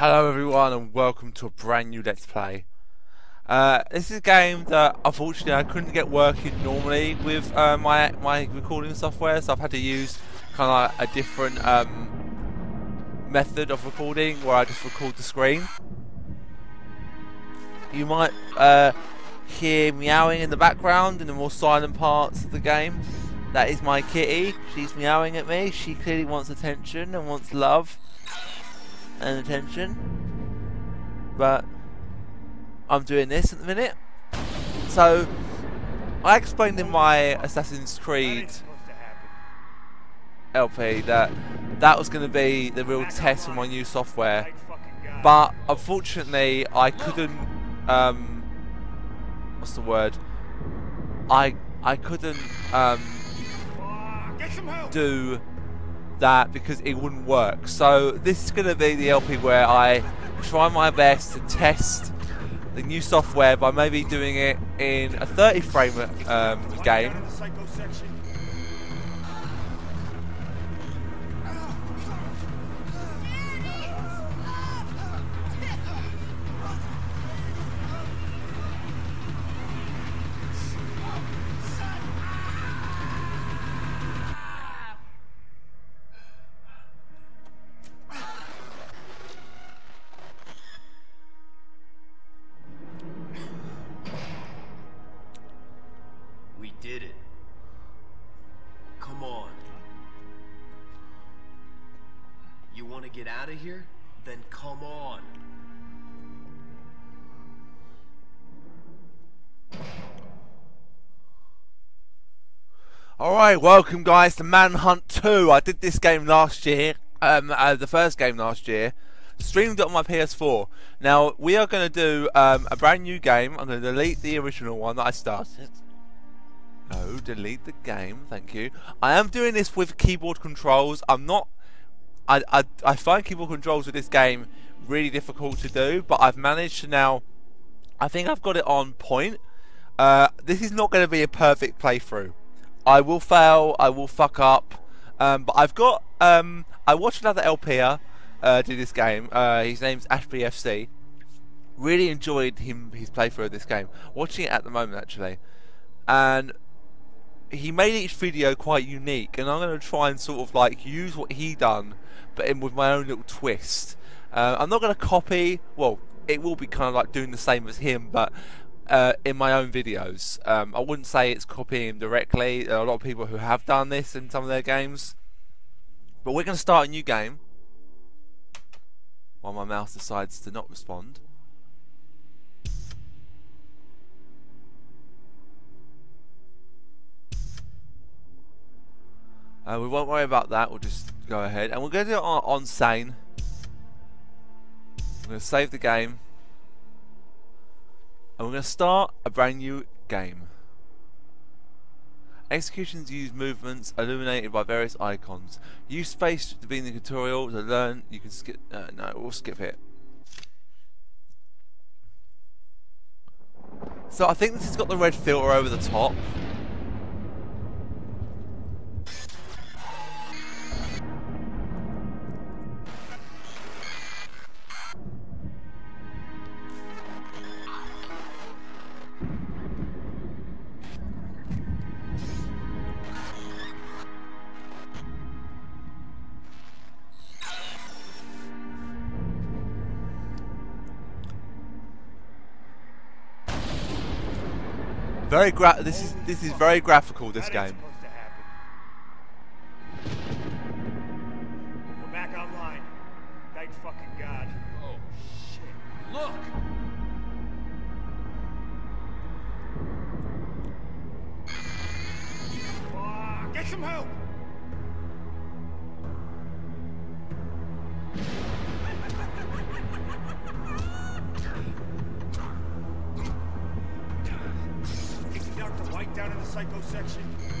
Hello everyone and welcome to a brand new Let's Play. Uh, this is a game that unfortunately I couldn't get working normally with uh, my my recording software so I've had to use kind of a different um, method of recording where I just record the screen. You might uh, hear meowing in the background in the more silent parts of the game. That is my kitty. She's meowing at me. She clearly wants attention and wants love and attention. But I'm doing this at the minute. So I explained in my Assassin's Creed LP that that was going to be the real test of my new software. But unfortunately, I couldn't. Um, what's the word? I I couldn't um, do that because it wouldn't work. So this is going to be the LP where I try my best to test the new software by maybe doing it in a 30 frame um, game out of here, then come on. Alright, welcome guys to Manhunt 2. I did this game last year, um, uh, the first game last year, streamed it on my PS4. Now, we are going to do um, a brand new game. I'm going to delete the original one that I started. No, delete the game, thank you. I am doing this with keyboard controls. I'm not I, I, find keyboard controls with this game really difficult to do, but I've managed to now. I think I've got it on point. Uh, this is not going to be a perfect playthrough. I will fail. I will fuck up. Um, but I've got. Um, I watched another LPer uh, do this game. Uh, his name's AshbyFC. Really enjoyed him his playthrough of this game. Watching it at the moment actually, and he made each video quite unique. And I'm going to try and sort of like use what he done but in with my own little twist. Uh, I'm not going to copy. Well, it will be kind of like doing the same as him, but uh, in my own videos. Um, I wouldn't say it's copying him directly. There are a lot of people who have done this in some of their games. But we're going to start a new game. While my mouse decides to not respond. Uh, we won't worry about that. We'll just go ahead. And we're going to do it on, on Sane. I'm going to save the game. And we're going to start a brand new game. Executions use movements illuminated by various icons. Use space to be in the tutorial to learn. You can skip. Uh, no, we'll skip it. So I think this has got the red filter over the top. Very gra this is this is very graphical this game. Psycho section.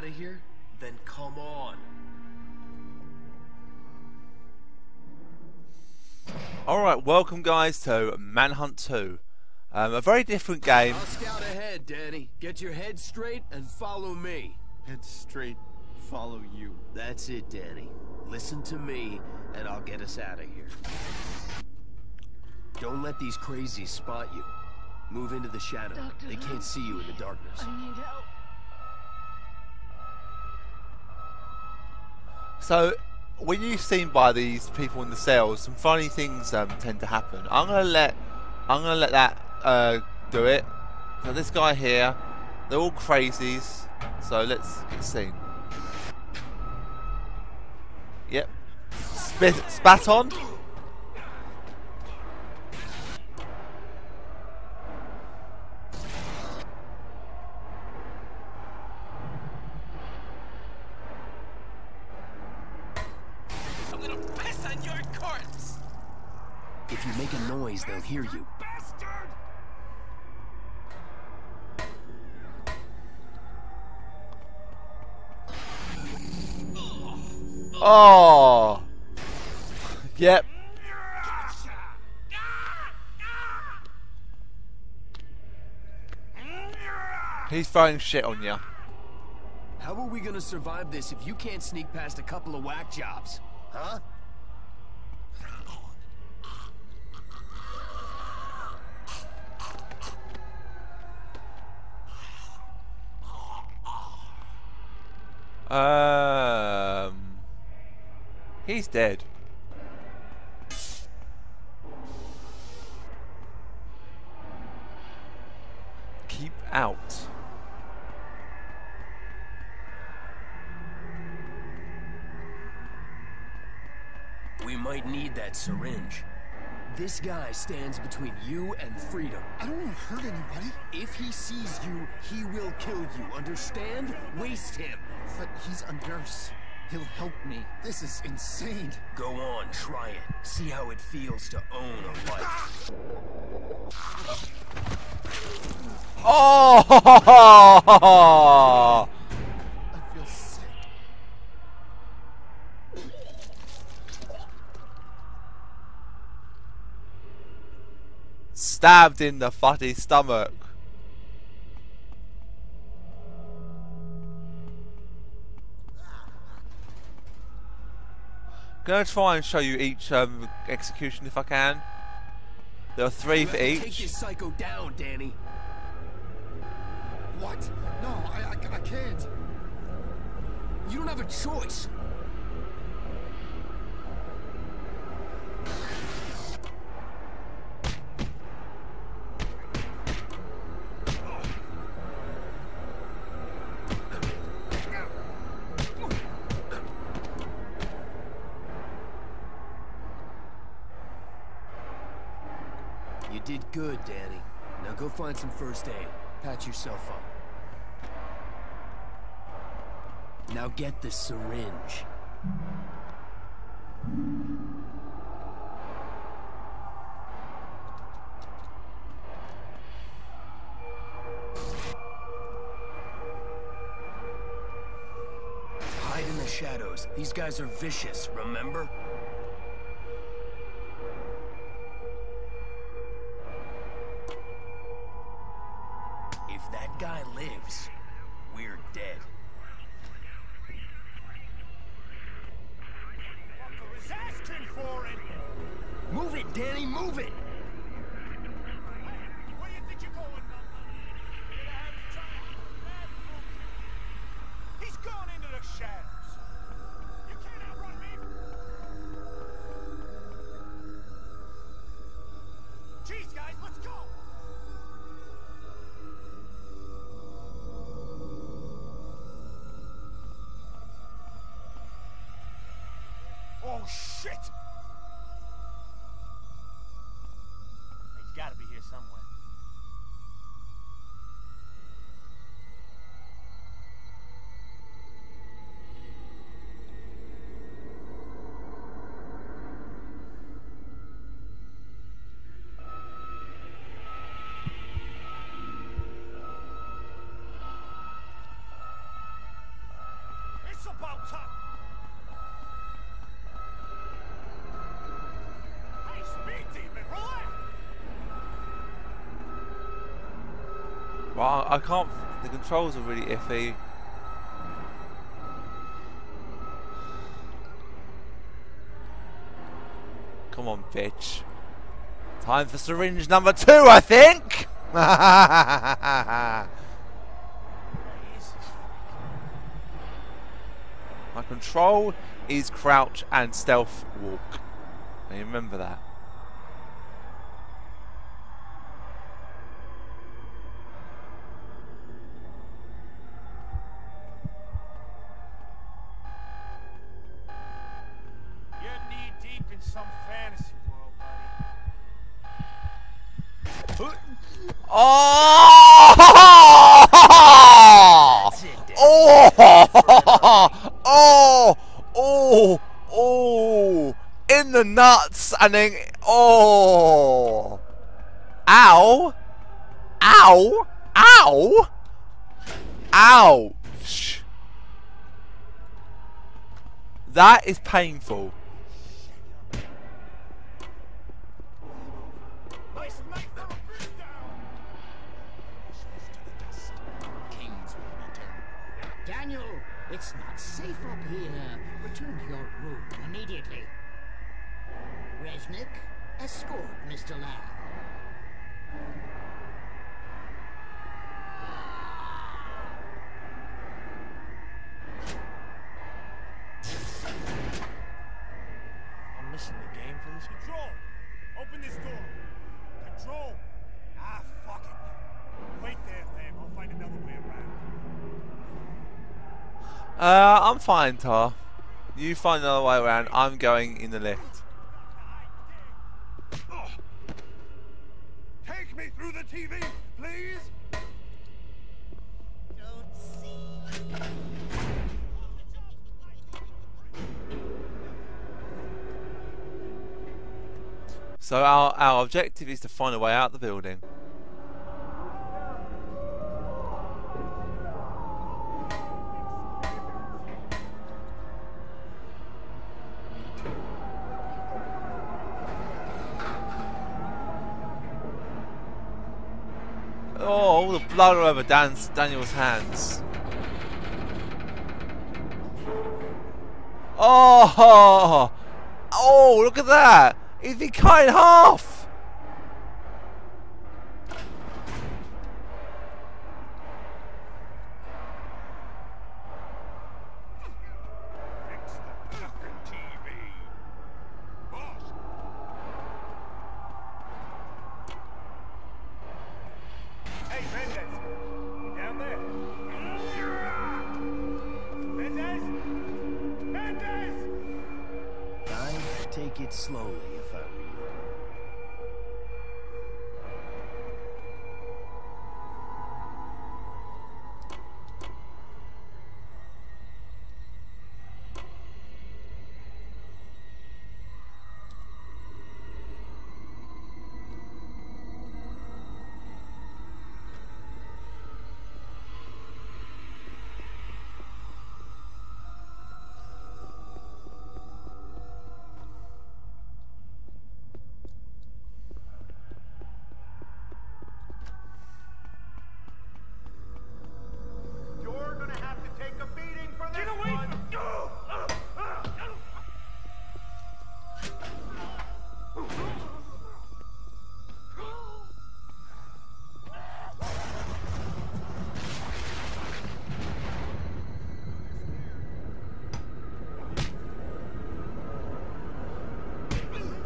Out of here? Then come on. Alright, welcome guys to Manhunt 2. Um, a very different game. I'll scout ahead, Danny. Get your head straight and follow me. Head straight, follow you. That's it, Danny. Listen to me, and I'll get us out of here. Don't let these crazies spot you. Move into the shadow. Doctor, they can't see you in the darkness. I need help. So, when you're seen by these people in the cells, some funny things um, tend to happen. I'm gonna let, I'm gonna let that uh, do it. So this guy here, they're all crazies. So let's get seen. Yep. Spit, spat on. Hear you. Oh. Yep. He's throwing shit on you. How are we gonna survive this if you can't sneak past a couple of whack jobs? Huh? Um, he's dead. This guy stands between you and freedom. I don't want to hurt anybody, If he sees you, he will kill you. Understand? Waste him. but he's a nurse. He'll help me. This is insane. Go on, try it. See how it feels to own a life. Oh! Stabbed in the fatty stomach. Gonna try and show you each um, execution if I can. There are three You for to Take each. this psycho down, Danny. What? No, I, I, I can't. You don't have a choice. Good, Danny. Now go find some first aid. Patch yourself up. Now get the syringe. Hide in the shadows. These guys are vicious, remember? Shit! He's gotta be here somewhere. I can't. The controls are really iffy. Come on, bitch. Time for syringe number two, I think. My control is crouch and stealth walk. Remember that. And then oh! Ow! Ow! Ow! Ouch! That is painful. Uh, I'm fine, Tar. You find another way around. I'm going in the lift. Take me through the TV, please! Don't see. So our our objective is to find a way out of the building. Oh, all the blood all over Dan's, Daniel's hands. Oh! Oh, look at that! He's been cut in half!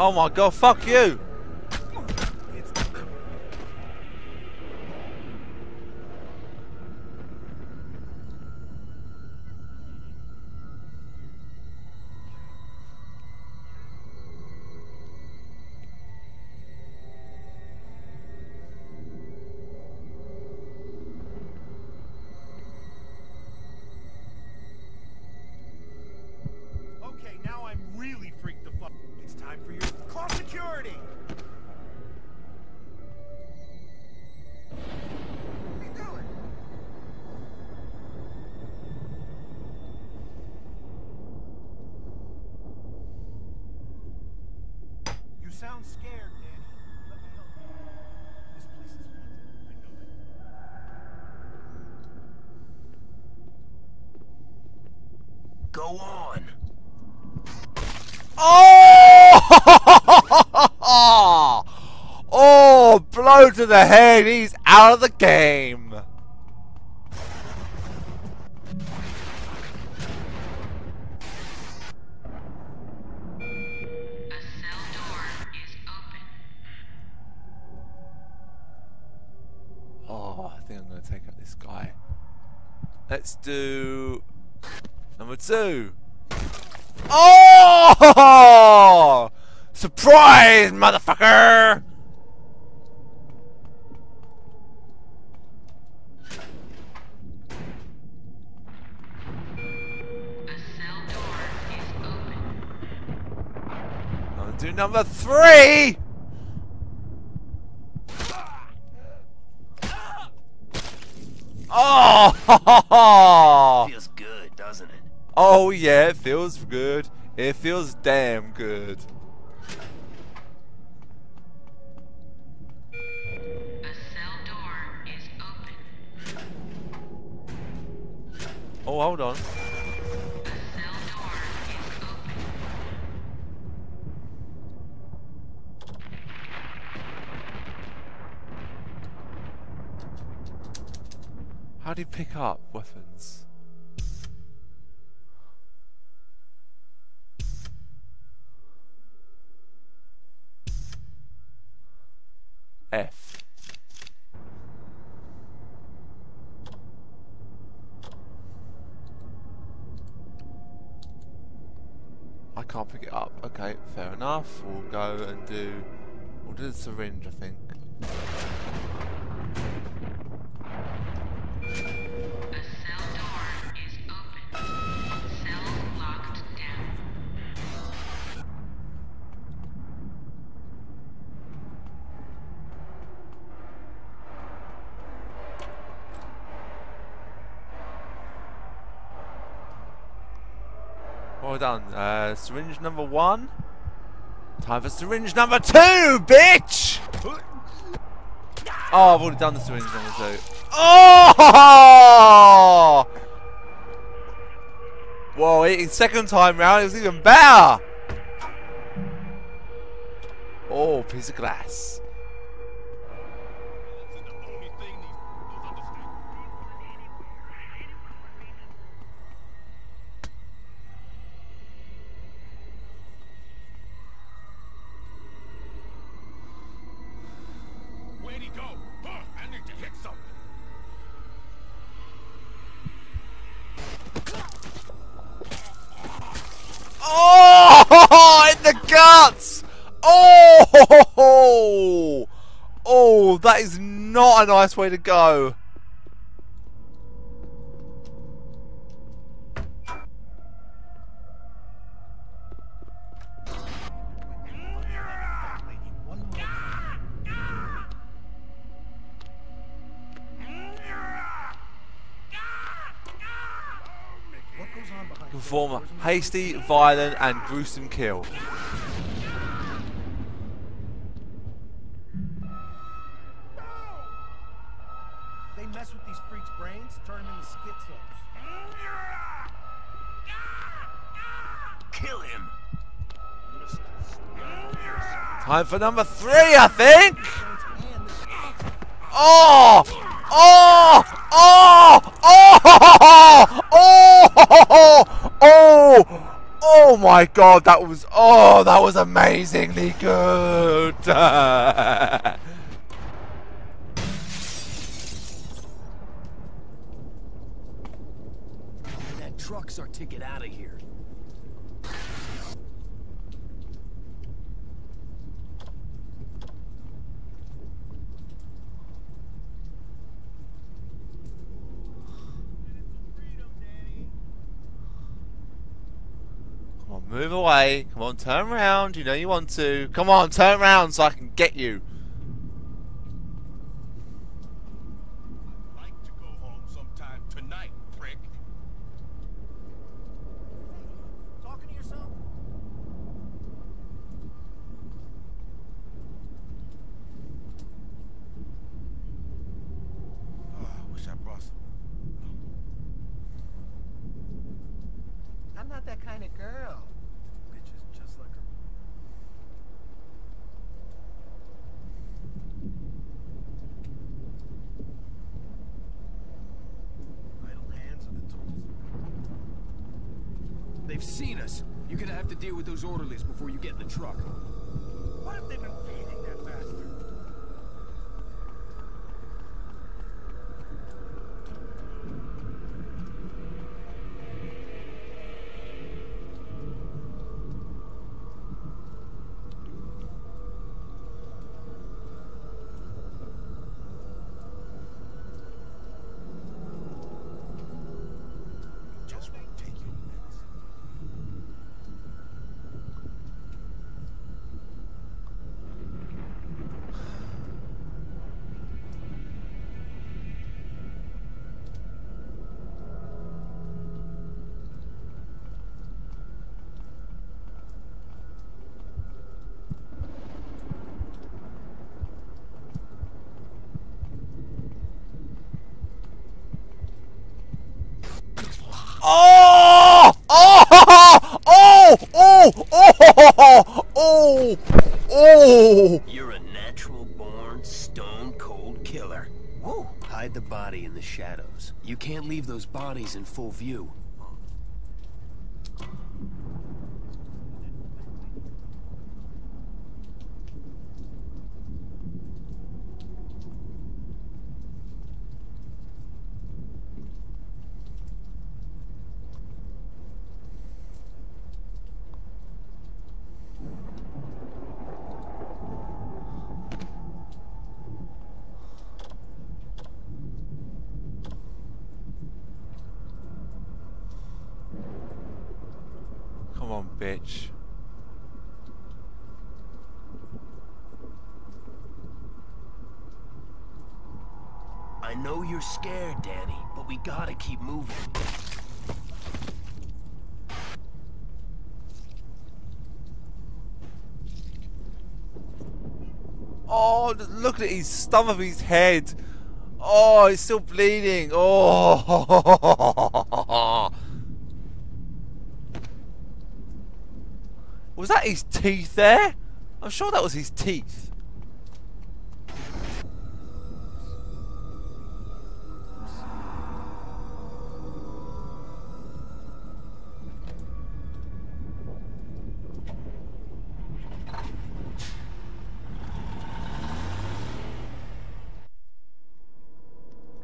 Oh my god, fuck you! sound scared, Danny. Let me help you. This place is haunted. I know it. Go on. Oh! oh, blow to the head. He's out of the game. Oh, I think I'm going to take out this guy. Let's do number two. Oh! Surprise, motherfucker! Do number three. Oh! Feels good, doesn't it? Oh yeah, it feels good. It feels damn good. A cell door is open. Oh, hold on. A cell door is open. Pick up weapons? F. I can't pick it up. Okay, fair enough. We'll go and do. We'll do the syringe, I think. Well done. Uh, syringe number one. Time for syringe number two, bitch! Oh, I've already done the syringe number two. Oh! Whoa, second time round, it was even better! Oh, piece of glass. That is not a nice way to go. Perform a hasty, violent, and gruesome kill. Time for number three, I think. Oh, oh! Oh! Oh! Oh! Oh! Oh! Oh my god, that was oh, that was amazingly good. That truck's our ticket out of here. Move away. Come on, turn around. You know you want to. Come on, turn around so I can get you. I'd like to go home sometime tonight, prick. Talking to yourself? Oh, I wish I brought some. I'm not They've seen us. You're gonna have to deal with those orderlies before you get in the truck. What they been Oh! oh! Oh! Oh! Oh! Oh! Oh! Oh! You're a natural born stone cold killer. Whoa. Hide the body in the shadows. You can't leave those bodies in full view. Come on, bitch. I know you're scared, Danny, but we gotta keep moving. Oh, look at his stump of his head. Oh, he's still bleeding. Oh. Was that his teeth there? I'm sure that was his teeth.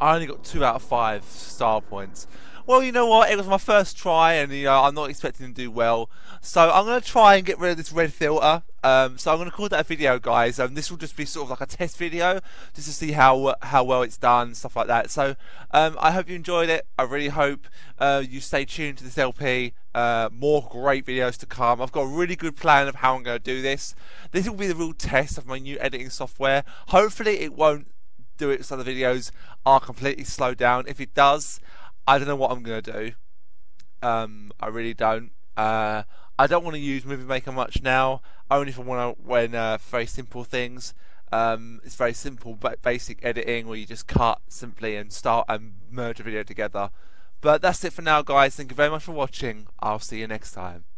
I only got two out of five star points. Well, you know what? It was my first try, and you know I'm not expecting to do well. So I'm gonna try and get rid of this red filter. Um, so I'm gonna call that a video, guys. Um, this will just be sort of like a test video, just to see how how well it's done, stuff like that. So um, I hope you enjoyed it. I really hope uh, you stay tuned to this LP. Uh, more great videos to come. I've got a really good plan of how I'm going to do this. This will be the real test of my new editing software. Hopefully, it won't do it so the videos are completely slowed down. If it does, I don't know what I'm gonna do. Um, I really don't. Uh, I don't want to use Movie Maker much now. Only for when I, when uh, very simple things. Um, it's very simple, but basic editing where you just cut simply and start and merge a video together. But that's it for now, guys. Thank you very much for watching. I'll see you next time.